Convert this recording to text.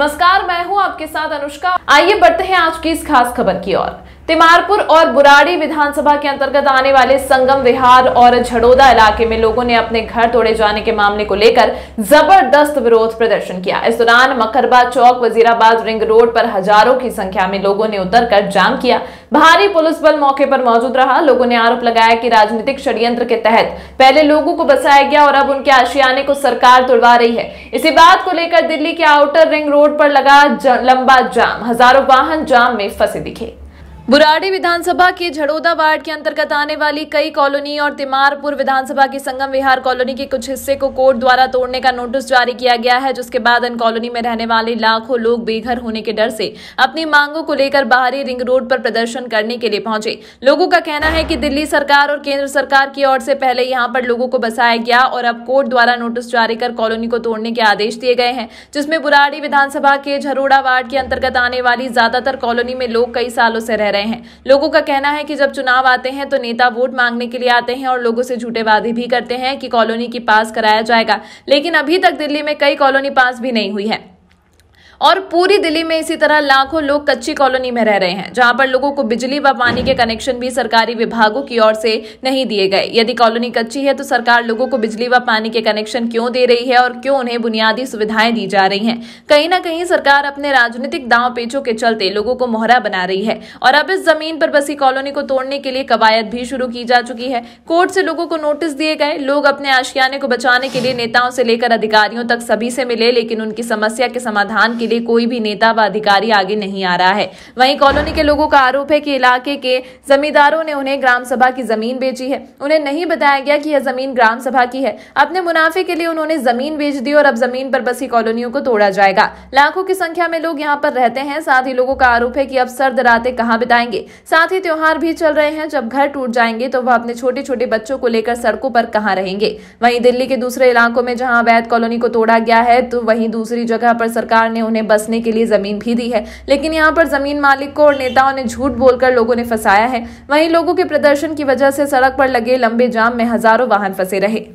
नमस्कार, मैं हूँ आपके साथ अनुष्का। आइए बढ़ते हैं आज की इस खास खबर की ओर। तिमारपुर और बुराड़ी विधानसभा के अंतर्गत आने वाले संगम, विहार और झड़ोदा इलाके में लोगों ने अपने घर तोड़े जाने के मामले को लेकर ज़बरदस्त विरोध प्रदर्शन किया। इस दौरान मकरबा चौक, वजीराबाद रिंग रोड पर हज़ारों की संख्या में लोगों ने उतरकर जाम किया। भारी पुलिस बल मौके पर मौजूद रहा। लोगों ने आरोप लगाया कि राजनीतिक षड्यंत्र के तहत पहले लोगों को बसाया गया और अब उनके आशियाने को सरकार तोड़वा रही है। इसी बात को लेकर दिल्ली के आउटर रिंग रोड पर लगा लंबा जाम। हज़ारों वाहन जाम में फंसे दिखे। बुराड़ी विधानसभा के झड़ोदा वार्ड के अंतर्गत आने वाली कई कॉलोनी और तिमारपुर विधानसभा की संगम विहार कॉलोनी के कुछ हिस्से को कोर्ट द्वारा तोड़ने का नोटिस जारी किया गया है, जिसके बाद इन कॉलोनी में रहने वाले लाखों लोग बेघर होने के डर से अपनी मांगों को लेकर बाहरी रिंग रोड पर प्रदर्शन करने के लिए पहुँचे। लोगों का कहना है कि दिल्ली सरकार और केंद्र सरकार की ओर से पहले यहाँ पर लोगों को बसाया गया और अब कोर्ट द्वारा नोटिस जारी कर कॉलोनी को तोड़ने के आदेश दिए गए हैं, जिसमें बुराड़ी विधानसभा के झरोड़ा वार्ड के अंतर्गत आने वाली ज़्यादातर कॉलोनी में लोग कई सालों से रह रहे हैं। लोगों का कहना है कि जब चुनाव आते हैं तो नेता वोट मांगने के लिए आते हैं और लोगों से झूठे वादे भी करते हैं कि कॉलोनी की पास कराया जाएगा। लेकिन अभी तक दिल्ली में कई कॉलोनी पास भी नहीं हुई है। और पूरी दिल्ली में इसी तरह लाखों लोग कच्ची कॉलोनी में रह रहे हैं, जहाँ पर लोगों को बिजली व पानी के कनेक्शन भी सरकारी विभागों की ओर से नहीं दिए गए। यदि कॉलोनी कच्ची है तो सरकार लोगों को बिजली व पानी के कनेक्शन क्यों दे रही है और क्यों उन्हें बुनियादी सुविधाएँ दी जा रही हैं? कहीं ना कहीं सरकार अपने राजनीतिक दाव पेचों के चलते लोगों को मोहरा बना रही है। और अब इस ज़मीन पर बसी कॉलोनी को तोड़ने के लिए कवायद भी शुरू की जा चुकी है। कोर्ट से लोगों को नोटिस दिए गए, लोग अपने आशियाने को बचाने के लिए नेताओं से लेकर अधिकारियों तक सभी से मिले, लेकिन उनकी समस्या के समाधान के लिए कोई भी नेता व अधिकारी आगे नहीं आ रहा है। वहीं कॉलोनी के लोगों का आरोप है कि इलाके के जमींदारों ने उन्हें ग्राम सभा की ज़मीन बेची है। उन्हें नहीं बताया गया कि यह ज़मीन ग्राम सभा की है। अपने मुनाफे के लिए उन्होंने ज़मीन बेच दी और अब ज़मीन पर बसी कॉलोनियों को तोड़ा जाएगा। लाखों की संख्या में लोग यहाँ पर रहते हैं। साथ ही लोगों का आरोप है की अब सर्द रातें कहाँ बिताएँगे? साथ ही त्योहार भी चल रहे हैं। जब घर टूट जाएँगे तो वह अपने छोटे छोटे बच्चों को लेकर सड़कों पर कहाँ रहेंगे? वहीं दिल्ली के दूसरे इलाकों में जहाँ अवैध कॉलोनी को तोड़ा गया है तो वहीं दूसरी जगह पर सरकार ने उन्हें बसने के लिए ज़मीन भी दी है। लेकिन यहाँ पर ज़मीन मालिक को और नेताओं ने झूठ बोलकर लोगों ने फंसाया है। वहीं लोगों के प्रदर्शन की वजह से सड़क पर लगे लंबे जाम में हज़ारों वाहन फंसे रहे।